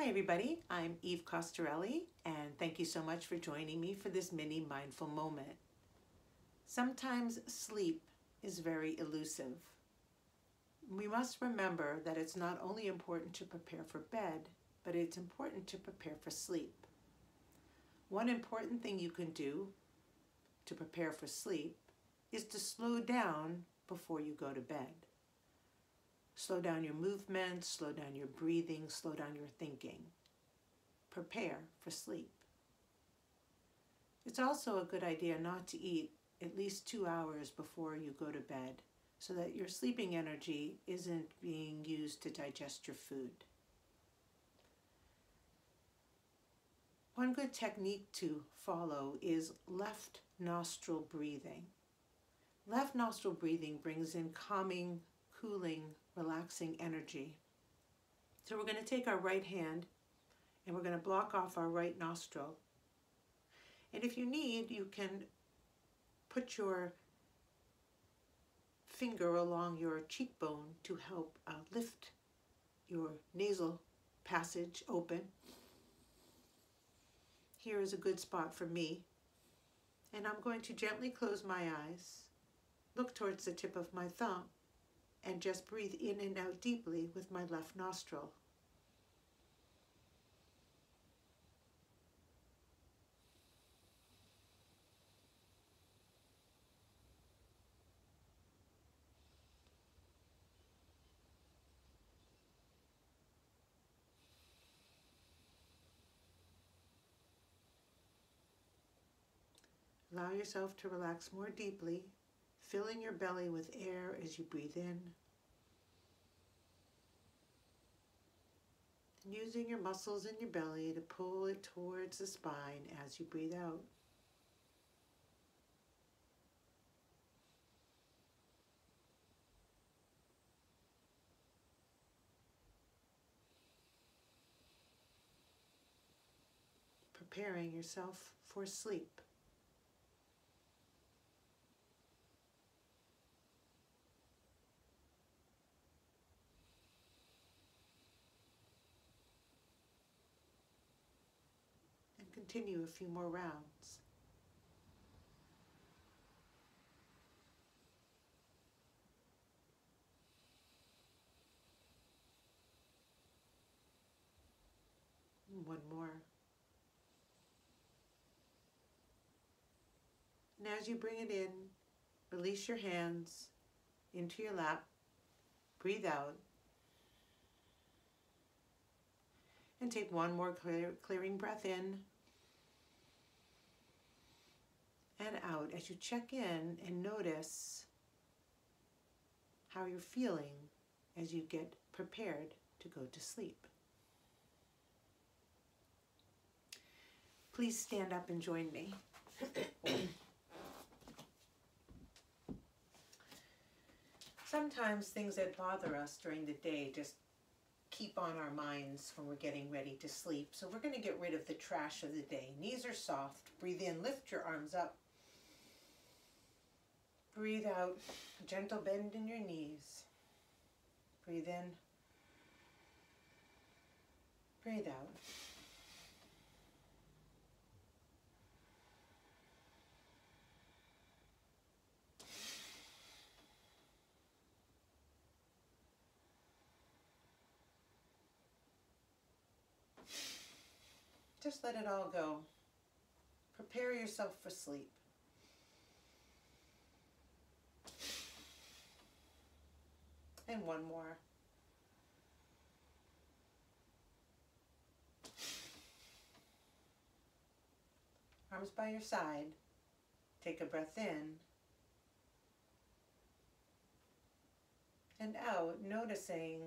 Hi everybody, I'm Eve Costarelli and thank you so much for joining me for this mini mindful moment. Sometimes sleep is very elusive. We must remember that it's not only important to prepare for bed, but it's important to prepare for sleep. One important thing you can do to prepare for sleep is to slow down before you go to bed. Slow down your movement, slow down your breathing, slow down your thinking. Prepare for sleep. It's also a good idea not to eat at least two hours before you go to bed so that your sleeping energy isn't being used to digest your food. One good technique to follow is left nostril breathing. Left nostril breathing brings in calming, cooling relaxing energy. So we're going to take our right hand and we're going to block off our right nostril. And if you need, you can put your finger along your cheekbone to help uh, lift your nasal passage open. Here is a good spot for me. And I'm going to gently close my eyes, look towards the tip of my thumb, and just breathe in and out deeply with my left nostril. Allow yourself to relax more deeply filling your belly with air as you breathe in. Using your muscles in your belly to pull it towards the spine as you breathe out. Preparing yourself for sleep. Continue a few more rounds. One more. And as you bring it in, release your hands into your lap. Breathe out. And take one more clear, clearing breath in and out as you check in and notice how you're feeling as you get prepared to go to sleep. Please stand up and join me. Sometimes things that bother us during the day just keep on our minds when we're getting ready to sleep. So we're going to get rid of the trash of the day. Knees are soft. Breathe in, lift your arms up. Breathe out, gentle bend in your knees. Breathe in. Breathe out. Just let it all go. Prepare yourself for sleep. And one more. Arms by your side. Take a breath in. And out, noticing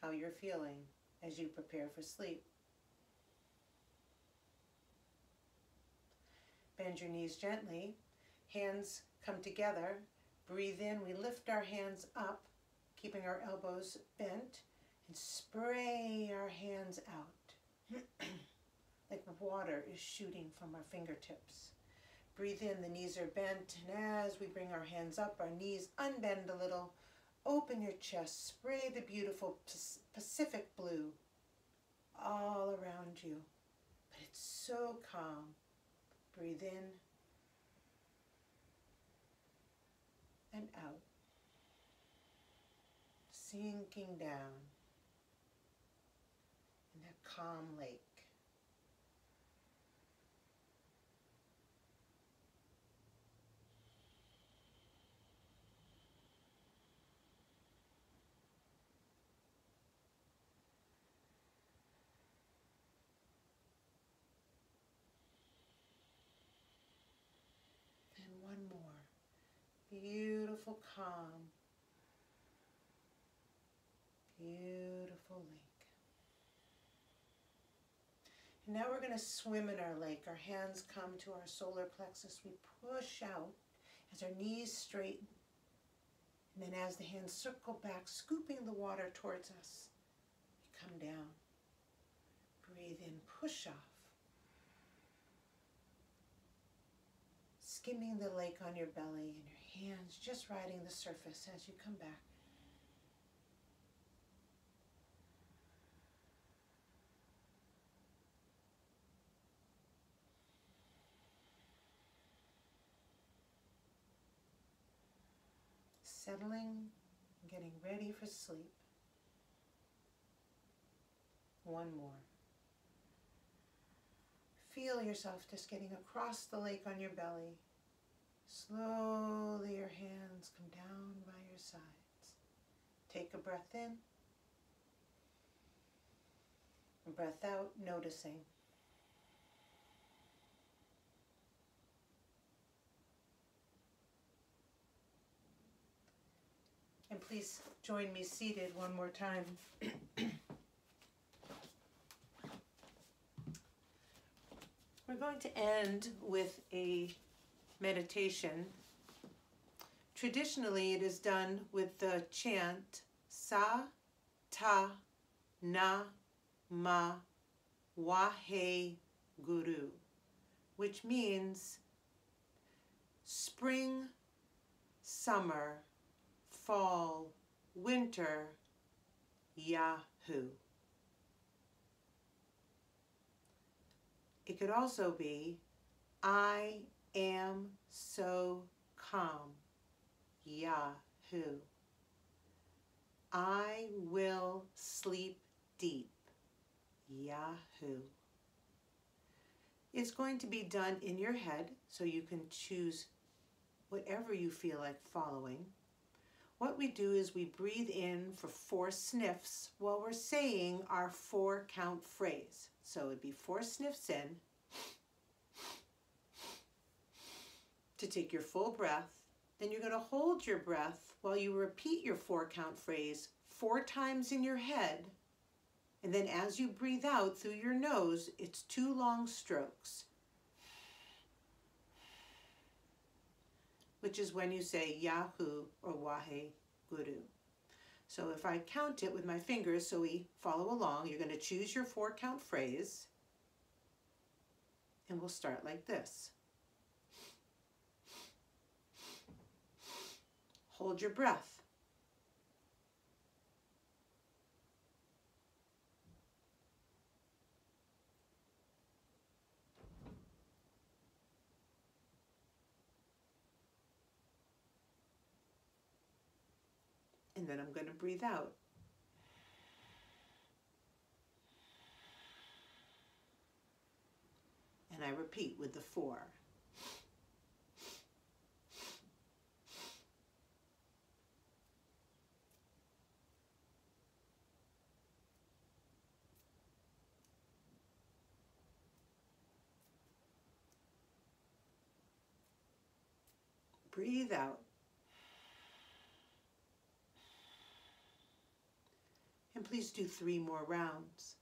how you're feeling as you prepare for sleep. Bend your knees gently. Hands come together. Breathe in. We lift our hands up keeping our elbows bent, and spray our hands out like water is shooting from our fingertips. Breathe in, the knees are bent, and as we bring our hands up, our knees unbend a little. Open your chest, spray the beautiful Pacific blue all around you, but it's so calm. Breathe in and out, sinking down in that calm lake. And one more beautiful calm. Beautiful lake. And now we're going to swim in our lake. Our hands come to our solar plexus. We push out as our knees straighten. And then as the hands circle back, scooping the water towards us, we come down. Breathe in, push off. Skimming the lake on your belly and your hands just riding the surface as you come back. Settling, getting ready for sleep. One more. Feel yourself just getting across the lake on your belly. Slowly your hands come down by your sides. Take a breath in. Breath out, noticing. And please join me seated one more time. We're going to end with a meditation. Traditionally, it is done with the chant Sa Ta Na Ma Wahe Guru, which means spring, summer, fall, winter, Yahoo. It could also be I am so calm. Yahoo. I will sleep deep. Yahoo. It's going to be done in your head, so you can choose whatever you feel like following. What we do is we breathe in for four sniffs while we're saying our four count phrase. So it'd be four sniffs in, to take your full breath. Then you're going to hold your breath while you repeat your four count phrase four times in your head. And then as you breathe out through your nose, it's two long strokes. Which is when you say Yahoo or Wahe Guru. So if I count it with my fingers so we follow along, you're going to choose your four count phrase. And we'll start like this. Hold your breath. And then I'm going to breathe out. And I repeat with the four. Breathe out. And please do three more rounds.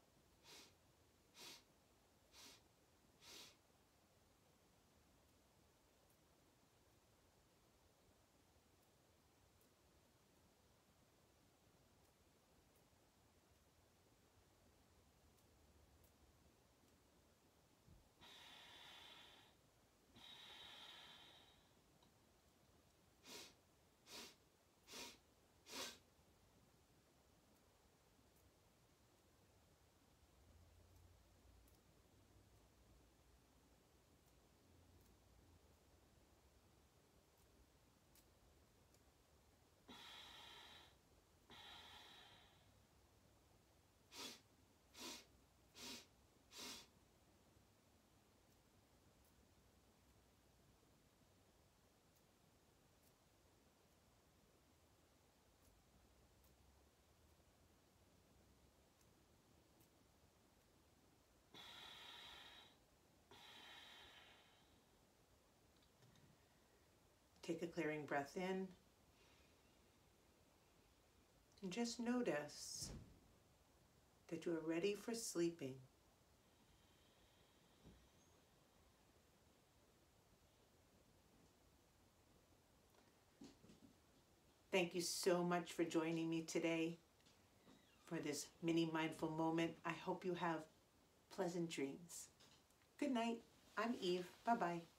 Take a clearing breath in. And just notice that you are ready for sleeping. Thank you so much for joining me today for this mini mindful moment. I hope you have pleasant dreams. Good night. I'm Eve. Bye bye.